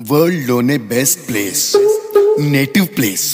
world లోనే best place native place